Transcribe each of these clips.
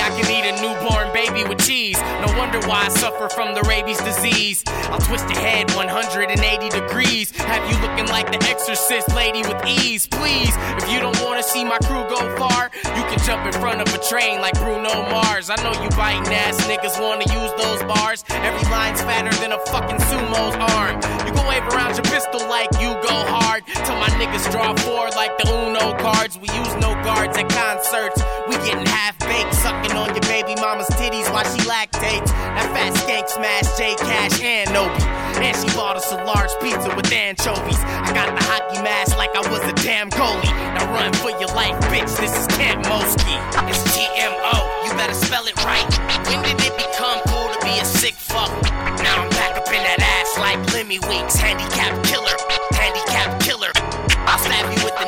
I can eat a newborn baby with cheese. No wonder why I suffer from the rabies disease. I'll twist your head 180 degrees. Have you looking like the exorcist lady with ease? Please, if you don't wanna see my crew go far, you can jump in front of a train like Bruno Mars. I know you biting ass niggas wanna use those bars. Every line's fatter than a fucking sumo's arm. You can wave around your pistol like you go hard. Till my niggas draw four like the Uno cards. We use no guards at concerts. We getting half baked, sucking on your baby mama's titties while she lactates. That fat skank smash J Cash and Nobi. And she bought us a large pizza with anchovies. I got the hockey mask like I was a damn goalie. Now run for your life, bitch. This is Camp Mosky. It's GMO. You better spell it right. When did it become cool to be a sick fuck? Now I'm back up in that ass like Lemmy Weeks. Handicap killer.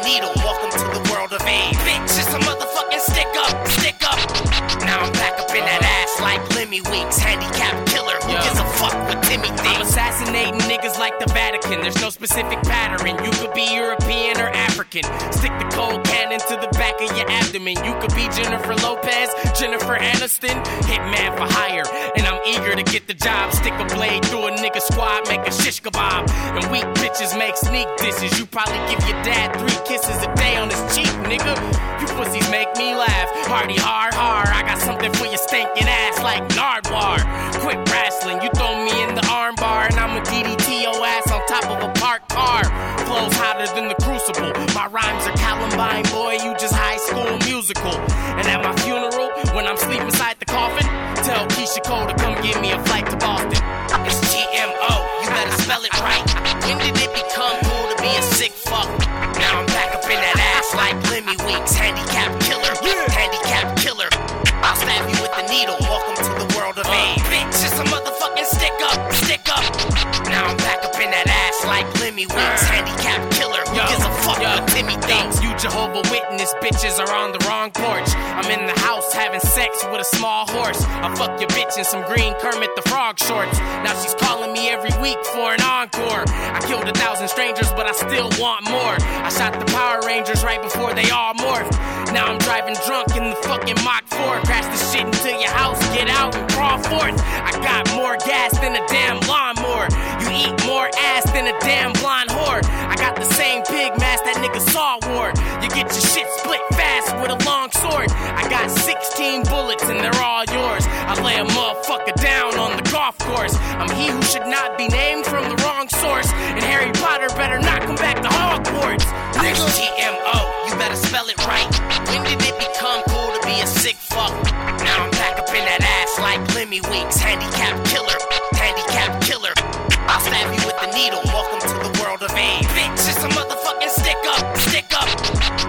Needle. Welcome to the world of AIDS. Bitch, it's a motherfucking stick up. Stick up. Now I'm back up in that ass like Lemmy Weeks. Handicap killer. Who gives a fuck what Timmy thinks? I'm assassinating niggas like the Vatican. There's no specific pattern. You could be European or African. Stick the cold cannon to the back of your abdomen. You could be Jennifer Lopez, Jennifer Aniston, hitman for hire. And I'm eager to get the job. Stick a blade through a nigga squad, make a shish kebab. And weak bitches make sneak dishes. You probably give your dad three kisses a day on his cheek, nigga. You pussies make me laugh. Hardy har har. I got something for your stinking ass like Nardwuar. Quit wrestling. You throw me in the armbar and I'm a DDT your ass on top of a parked car. Flows hotter than the crucible. My rhymes are Columbine, boy. My funeral, when I'm sleeping beside the coffin, tell Keyshia Cole to come give me a flight to Boston. It's GMO. You better spell it right. When did it become cool to be a sick fuck? Now I'm back up in that ass like Lemmy Weeks. Handicap killer. Handicap killer. I'll stab you with the needle. Welcome to the world of AIDS. Uh. Bitch, it's a motherfucking stick up. Stick up. Now I'm back up in that ass like Lemmy Weeks. Uh. Handicap killer. Who gives a fuck what Timmy thinks? Jehovah Witness bitches are on the wrong porch. I'm in the house having sex with a small horse. I fuck your bitch in some green Kermit the Frog shorts. Now she's calling me every week for an encore. I killed a thousand strangers, but I still want more. I shot the Power Rangers right before they all morphed. Now I'm driving drunk in the fucking Mach 4. Crash the shit into your house, get out and crawl forth. I got more gas than a damn lawnmower. You eat more ass than a damn blonde whore. I got the same pig mask that nigga Saw wore. You get your shit split fast with a long sword. I got 16 bullets and they're all yours. I lay a motherfucker down on the golf course. I'm he who should not be named from the wrong source. And Harry Potter better not come Handicap killer, handicap killer. I'll stab you with the needle. Welcome to the world of AIDS. Bitch, it's a motherfucking stick up, stick up.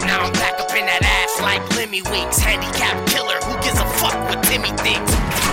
Now I'm back up in that ass like Lemmy Weeks. Handicap killer. Who gives a fuck what Timmy thinks?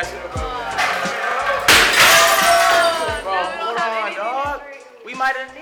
Guys? Bro, hold on, dog. We might have